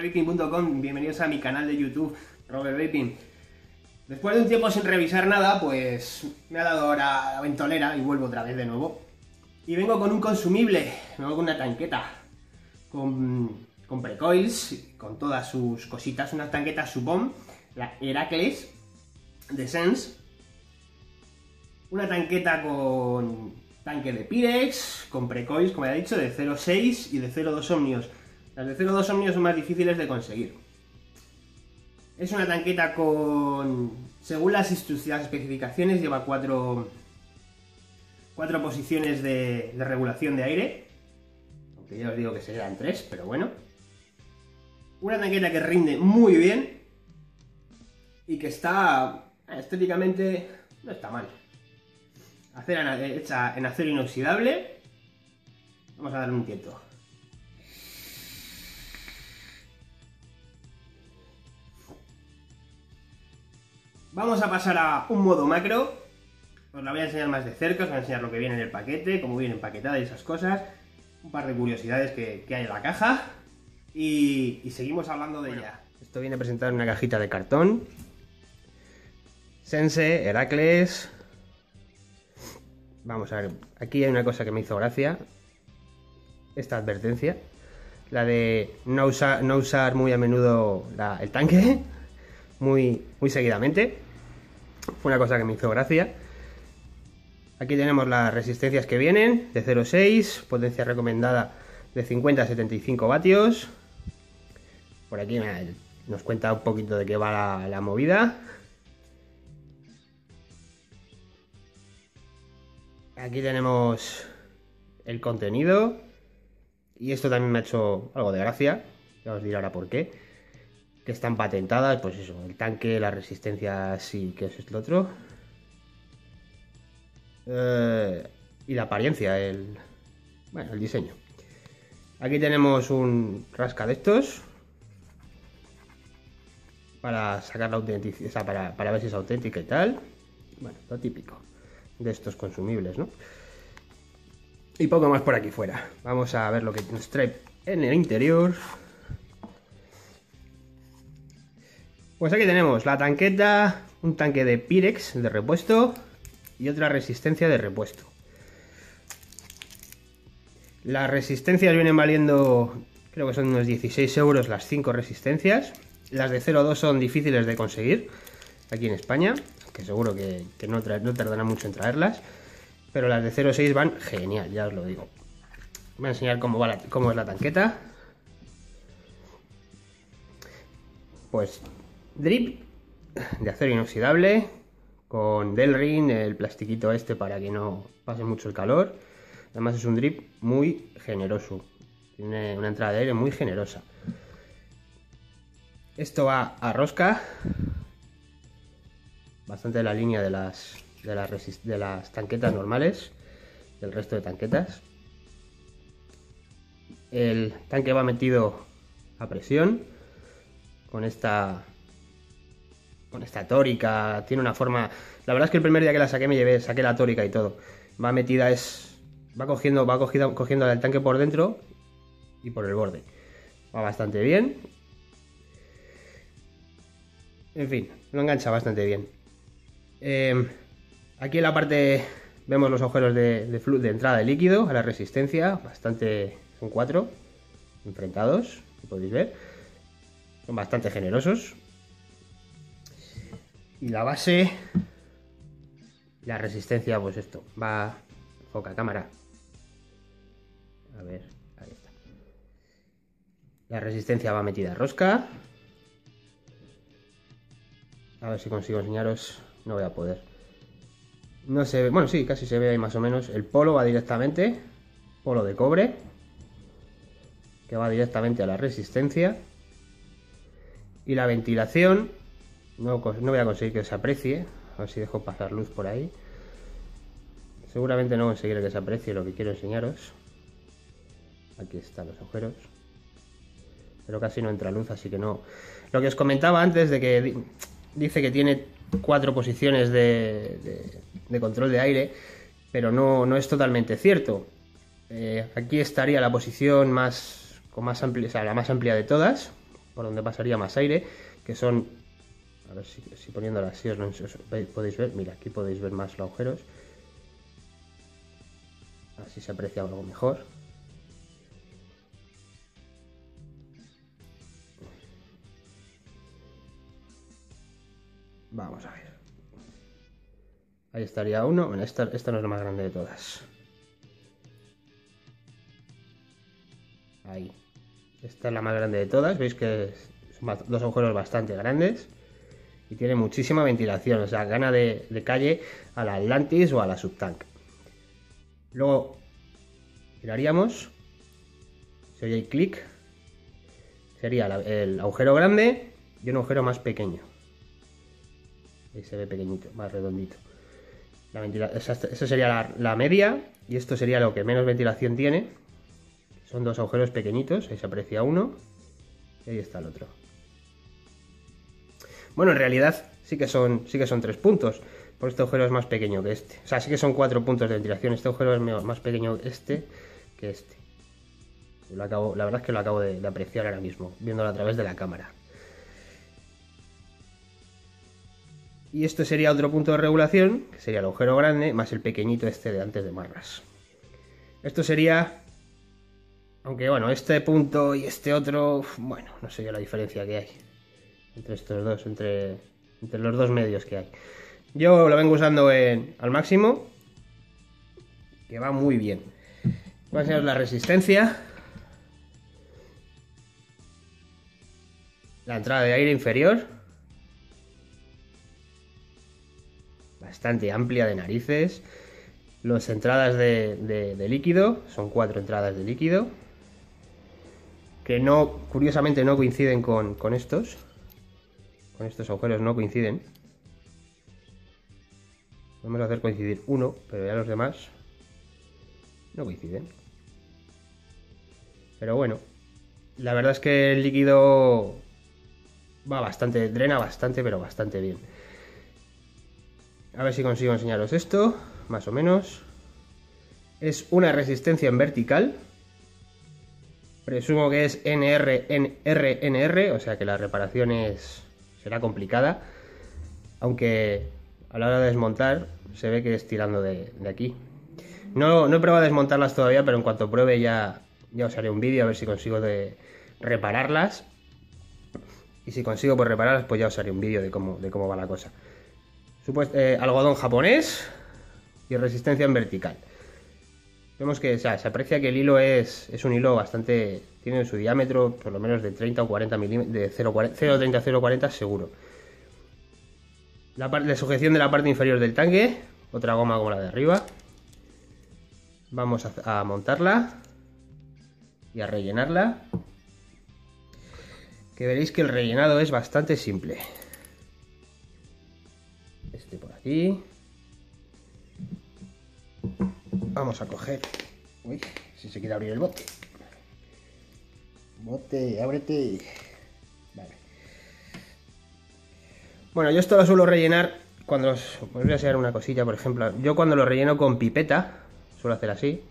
robertvaping.com, bienvenidos a mi canal de YouTube, Robert Vaping. Después de un tiempo sin revisar nada, pues me ha dado ahora la ventolera y vuelvo otra vez de nuevo. Y vengo con un consumible, vengo con una tanqueta, con, con precoils, con todas sus cositas, una tanqueta Subom, la Heracles de Sense. Una tanqueta con tanque de Pirex, con precoils, como ya he dicho, de 0.6 y de 0.2 ohmios. Las de 0.2 ohmios son más difíciles de conseguir. Es una tanqueta con... Según las, especificaciones, lleva cuatro, cuatro posiciones de, regulación de aire. Aunque ya os digo que serían tres, pero bueno. Una tanqueta que rinde muy bien. Y que está estéticamente... no está mal. Acera hecha en acero inoxidable. Vamos a darle un tiento. Vamos a pasar a un modo macro. Os la voy a enseñar más de cerca, os voy a enseñar lo que viene en el paquete, cómo viene empaquetada y esas cosas. Un par de curiosidades que, hay en la caja. Y, seguimos hablando de ella. Esto viene presentado en una cajita de cartón. Sense, Heracles. Vamos a ver, aquí hay una cosa que me hizo gracia. Esta advertencia. La de no usar, no usar muy a menudo el tanque muy, muy seguidamente. Fue una cosa que me hizo gracia. Aquí tenemos las resistencias que vienen, de 0,6, potencia recomendada de 50 a 75 vatios. Por aquí nos cuenta un poquito de qué va la, movida. Aquí tenemos el contenido. Y esto también me ha hecho algo de gracia. Ya os diré ahora por qué que están patentadas, pues eso, el tanque, la resistencia, sí, que es lo otro. Eh, y la apariencia, el, bueno, el diseño. Aquí tenemos un rasca de estos. Para sacar la autenticidad, para, para ver si es auténtica y tal. Bueno, lo típico de estos consumibles, ¿no? Y poco más por aquí fuera. Vamos a ver lo que nos trae en el interior. Pues aquí tenemos la tanqueta, un tanque de Pirex de repuesto y otra resistencia de repuesto. Las resistencias vienen valiendo, creo que son unos 16 euros las 5 resistencias. Las de 0,2 son difíciles de conseguir aquí en España, que seguro que, no, no tardará mucho en traerlas. Pero las de 0,6 van genial, ya os lo digo. Voy a enseñar cómo, es la tanqueta. Pues drip de acero inoxidable con Delrin, el plastiquito este para que no pase mucho el calor. Además es un drip muy generoso. Tiene una entrada de aire muy generosa. Esto va a rosca. Bastante de la línea de las, de las, de las tanquetas normales. Del resto de tanquetas. El tanque va metido a presión. Con esta con esta tórica, tiene una forma... La verdad es que el primer día que la saqué me llevé, saqué la tórica y todo. Va metida, es... Va cogiendo, va cogiendo, cogiendo tanque por dentro y por el borde. Va bastante bien. En fin, lo engancha bastante bien. Eh, aquí en la parte vemos los agujeros de, de entrada de líquido a la resistencia, bastante, son cuatro enfrentados, podéis ver. Son bastante generosos, y la base, la resistencia, pues esto, va... Foca cámara. A ver, ahí está. La resistencia va metida a rosca. A ver si consigo enseñaros. No voy a poder. No se ve, bueno, sí, casi se ve ahí más o menos. El polo va directamente, polo de cobre, que va directamente a la resistencia. Y la ventilación no, voy a conseguir que se aprecie. A ver si dejo pasar luz por ahí. Seguramente no conseguiré que se aprecie lo que quiero enseñaros. Aquí están los agujeros. Pero casi no entra luz, así que no. Lo que os comentaba antes de que dice que tiene cuatro posiciones de, control de aire, pero no, no es totalmente cierto. Eh, aquí estaría la posición más con más amplia, o sea, la más amplia de todas, por donde pasaría más aire, que son, a ver si, si poniéndola así os, lo- os podéis ver, mira, aquí podéis ver más los agujeros, así se aprecia algo mejor. Vamos a ver. Ahí estaría uno. Bueno, esta, esta no es la más grande de todas. Ahí. Esta es la más grande de todas. Veis que son dos agujeros bastante grandes. Y tiene muchísima ventilación. O sea, gana de, calle a la Atlantis o a la Subtank. Luego giraríamos. Si oye clic. Sería el agujero grande y un agujero más pequeño. Ahí se ve pequeñito, más redondito. Esa, sería la media y esto sería lo que menos ventilación tiene. Son dos agujeros pequeñitos, ahí se aprecia uno y ahí está el otro. Bueno, en realidad sí que son, sí que son tres puntos, porque este agujero es más pequeño que este. O sea, sí que son cuatro puntos de ventilación. Este agujero es más pequeño este que este. Lo acabo, la verdad es que lo acabo de, de apreciar ahora mismo, viéndolo a través de la cámara. Y esto sería otro punto de regulación, que sería el agujero grande más el pequeñito este de antes de marras. Esto sería... Aunque bueno, este punto y este otro, bueno, no sé yo la diferencia que hay entre estos dos, entre, entre los dos medios que hay. Yo lo vengo usando al máximo, que va muy bien. Va a ser la resistencia. La entrada de aire inferior. bastante amplia de narices. Las entradas de, líquido, son cuatro entradas de líquido. Que no, curiosamente no coinciden con estos. Con estos agujeros no coinciden. Vamos a hacer coincidir uno, pero ya los demás no coinciden. Pero bueno, la verdad es que el líquido va bastante, drena bastante, pero bastante bien. A ver si consigo enseñaros esto, más o menos. Es una resistencia en vertical. Presumo que es NR, NR, o sea que la reparación es, será complicada. Aunque a la hora de desmontar se ve que es tirando de, aquí. No, no he probado a desmontarlas todavía, pero en cuanto pruebe ya, ya os haré un vídeo a ver si consigo de repararlas. Y si consigo por repararlas, pues ya os haré un vídeo de cómo, de cómo va la cosa. Eh, algodón japonés y resistencia en vertical. Vemos que se aprecia que el hilo es, es un hilo bastante. Tiene su diámetro por lo menos de 30 o 40 milímetros. De 0,30 a 0,40 seguro. La sujeción de la parte inferior del tanque. Otra goma como la de arriba. Vamos a montarla. Y a rellenarla. Que veréis que el rellenado es bastante simple. Este por aquí. Vamos a coger. Uy, si se quiere abrir el bote. Bote, ábrete. Vale. Bueno, yo esto lo suelo rellenar cuando os, os voy a enseñar una cosilla, por ejemplo. Yo cuando lo relleno con pipeta, suelo hacer así.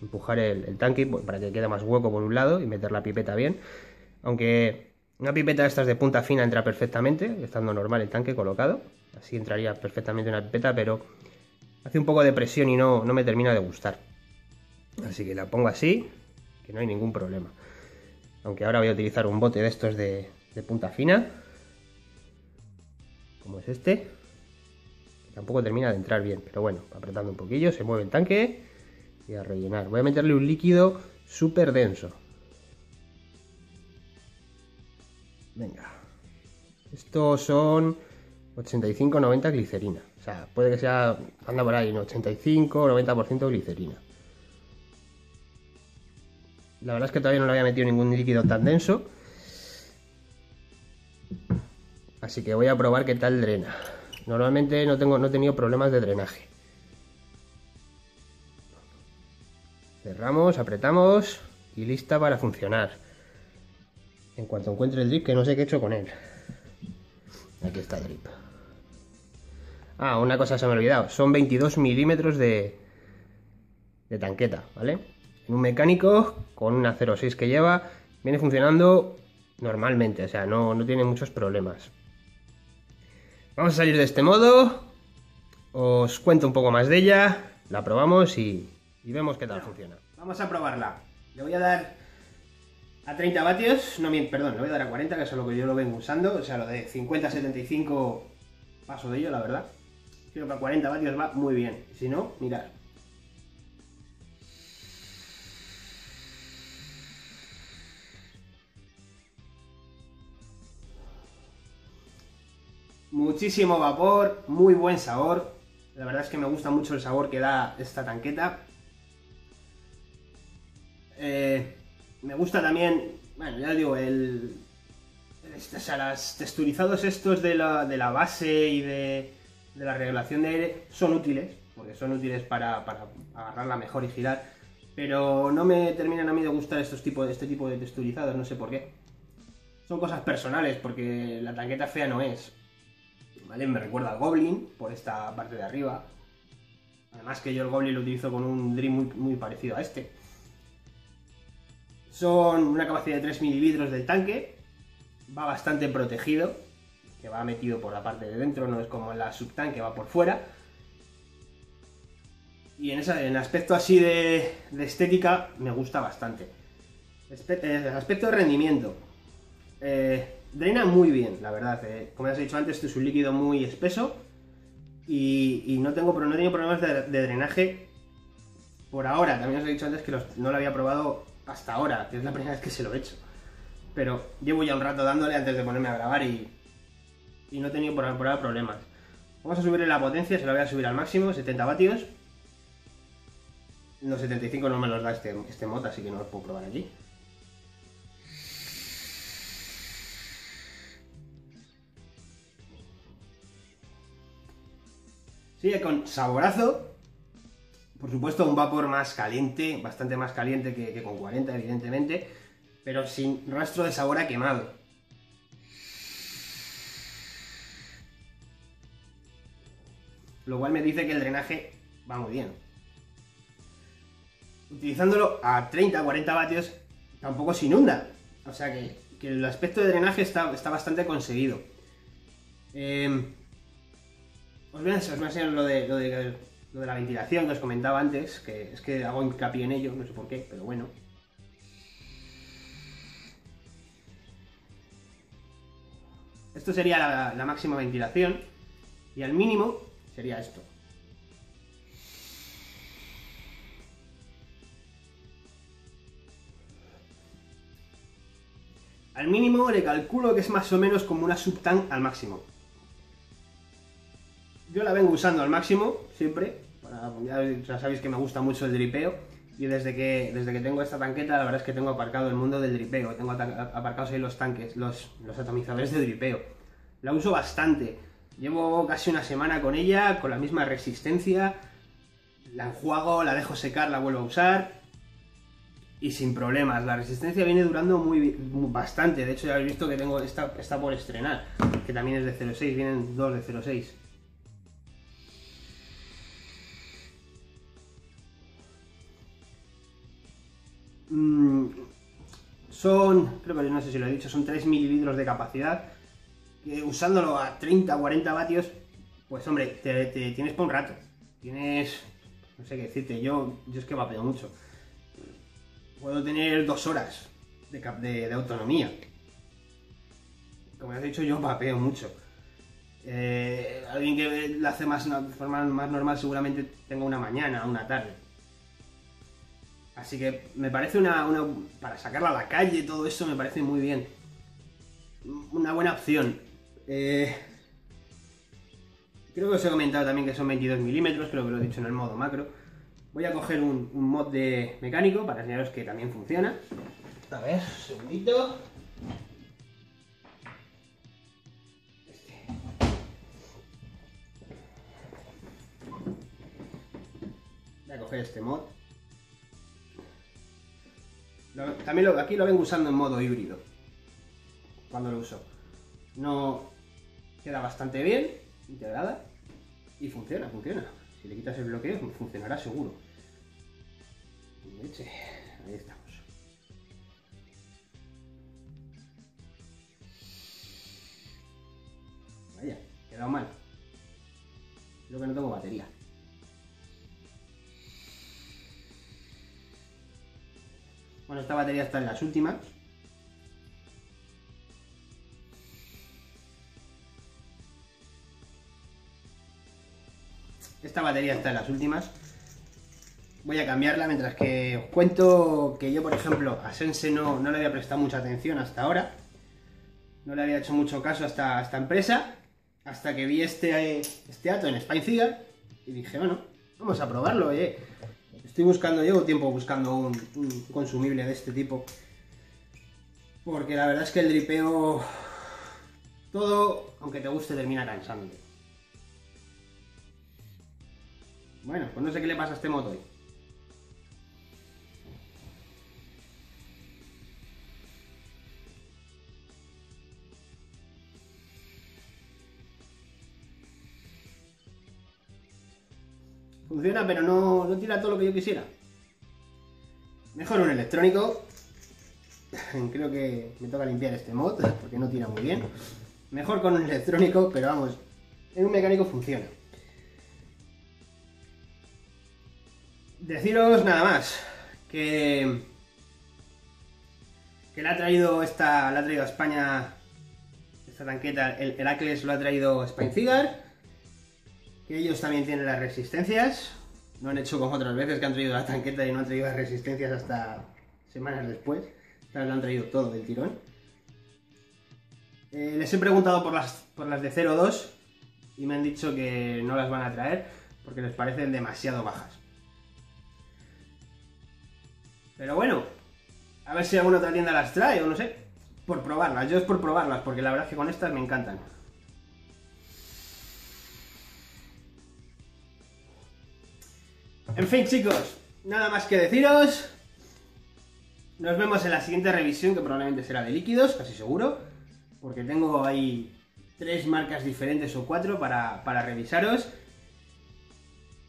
Empujar el, el tanque para que quede más hueco por un lado y meter la pipeta bien. Aunque una pipeta de estas de punta fina entra perfectamente, estando normal el tanque colocado. Así entraría perfectamente una pipeta, pero hace un poco de presión y no, no me termina de gustar. Así que la pongo así, que no hay ningún problema. Aunque ahora voy a utilizar un bote de estos de, de punta fina, como es este. Tampoco termina de entrar bien, pero bueno, apretando un poquillo, se mueve el tanque y a rellenar. Voy a meterle un líquido súper denso. Venga. Estos son 85-90 glicerina. Puede que sea, anda por ahí, un 85-90% glicerina. La verdad es que todavía no le había metido ningún líquido tan denso. Así que voy a probar qué tal drena. Normalmente no, tengo, no he tenido problemas de drenaje. Cerramos, apretamos y lista para funcionar. En cuanto encuentre el drip, que no sé qué he hecho con él. Aquí está el drip. Ah, una cosa se me ha olvidado. Son 22 milímetros de, de tanqueta, ¿vale? en un mecánico con una 06 que lleva, viene funcionando normalmente, o sea, no, no tiene muchos problemas. Vamos a salir de este modo, os cuento un poco más de ella, la probamos y, y vemos qué tal funciona. Vamos a probarla. Le voy a dar a 30 vatios, no, perdón, le voy a dar a 40, que es lo que yo lo vengo usando, o sea, lo de 50-75 paso de ello, la verdad. Creo que a 40 vatios va muy bien, si no, mirad. Muchísimo vapor, muy buen sabor. La verdad es que me gusta mucho el sabor que da esta tanqueta. Eh, me gusta también, bueno, ya digo, el, o sea, los texturizados estos de la, base y de, la regulación de aire son útiles, porque son útiles para, agarrarla mejor y girar, pero no me terminan a mí de gustar estos tipos, este tipo de texturizados, no sé por qué. Son cosas personales, porque la tanqueta fea no es. ¿Vale? Me recuerda al Goblin, por esta parte de arriba. Además que yo el Goblin lo utilizo con un Dream muy, muy parecido a este. Son una capacidad de 3 mililitros del tanque. Va bastante protegido, que va metido por la parte de dentro, no es como la subtank que va por fuera. Y en, esa, en aspecto así de, estética me gusta bastante. El aspecto de rendimiento. Eh, drena muy bien, la verdad. Eh. Como ya os he dicho antes, este es un líquido muy espeso. Y, no, tengo, no tengo problemas de, drenaje por ahora. También os he dicho antes que no lo había probado hasta ahora, que es la primera vez que se lo he hecho. Pero llevo ya un rato dándole antes de ponerme a grabar y, y no he tenido por, ahora problemas. Vamos a subirle la potencia, se la voy a subir al máximo, 70 vatios. Los 75 no me los da este, este mod, así que no los puedo probar aquí. Sigue con saborazo, por supuesto, un vapor más caliente, bastante más caliente que, con 40, evidentemente, pero sin rastro de sabor a quemado. Lo cual me dice que el drenaje va muy bien. Utilizándolo a 30-40 vatios tampoco se inunda. O sea que, el aspecto de drenaje está, está bastante conseguido. Eh, os, voy a, enseñar lo de, lo de lo de la ventilación que os comentaba antes, que es que hago hincapié en ello, no sé por qué, pero bueno. Esto sería la, máxima ventilación y al mínimo sería esto. Al mínimo le calculo que es más o menos como una subtank al máximo. Yo la vengo usando al máximo, siempre, ya, sabéis que me gusta mucho el dripeo y desde que, desde que tengo esta tanqueta la verdad es que tengo aparcado el mundo del dripeo, tengo aparcados ahí los tanques, los, los atomizadores de dripeo. La uso bastante, llevo casi una semana con ella, con la misma resistencia, la enjuago, la dejo secar, la vuelvo a usar y sin problemas. La resistencia viene durando muy, bastante, de hecho ya habéis visto que tengo esta, esta por estrenar, que también es de 0.6, vienen dos de 0.6. Mm, son, creo que no sé si lo he dicho, son 3 mililitros de capacidad. Usándolo a 30 o 40 vatios, pues hombre, te, tienes por un rato. Tienes, no sé qué decirte, yo, yo es que vapeo mucho. Puedo tener dos horas de, autonomía. Como ya he dicho, yo vapeo mucho. Eh, alguien que lo hace más, de forma más normal seguramente tenga una mañana, una tarde. Así que me parece una, Para sacarla a la calle, todo eso me parece muy bien. Una buena opción. Eh, creo que os he comentado también que son 22 milímetros, creo que lo he dicho en el modo macro. Voy a coger un, mod de mecánico para enseñaros que también funciona. A ver, un segundito. Voy a coger este mod también aquí lo vengo usando en modo híbrido. Cuando lo uso. No queda bastante bien, integrada. Y funciona, funciona. Si le quitas el bloqueo, funcionará seguro. Ahí estamos. Vaya, quedado mal. Creo que no tengo batería. Bueno, esta batería está en las últimas. Batería está en las últimas. Voy a cambiarla mientras que os cuento que yo, por ejemplo, a Sense no, no le había prestado mucha atención hasta ahora. No le había hecho mucho caso a esta, empresa. Hasta que vi este, este ato en Spine Cigar y dije, bueno, vamos a probarlo. Estoy buscando, llevo tiempo buscando un, un consumible de este tipo. Porque la verdad es que el dripeo, todo, aunque te guste, termina cansándote. Bueno, pues no sé qué le pasa a este moto hoy. Funciona, pero no, no tira todo lo que yo quisiera. Mejor un electrónico. Creo que me toca limpiar este mod porque no tira muy bien. Mejor con un electrónico, pero vamos, en un mecánico funciona. Deciros nada más que que le ha traído esta, le ha traído a España esta tanqueta, el Heracles lo ha traído Spine Cigar, que ellos también tienen las resistencias, no han hecho como otras veces que han traído la tanqueta y no han traído las resistencias hasta semanas después, lo han traído todo del tirón. Eh, les he preguntado por las, por las de 0.2 y me han dicho que no las van a traer porque les parecen demasiado bajas. Pero bueno, a ver si alguna otra tienda las trae o no sé. Por probarlas, yo es por probarlas, porque la verdad es que con estas me encantan. En fin, chicos, nada más que deciros. Nos vemos en la siguiente revisión, que probablemente será de líquidos, casi seguro. Porque tengo ahí tres marcas diferentes o cuatro para, para revisaros.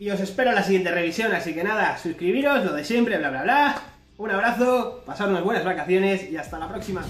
Y os espero en la siguiente revisión, así que nada, suscribiros, lo de siempre, bla bla bla. Un abrazo, pasad unas buenas vacaciones y hasta la próxima.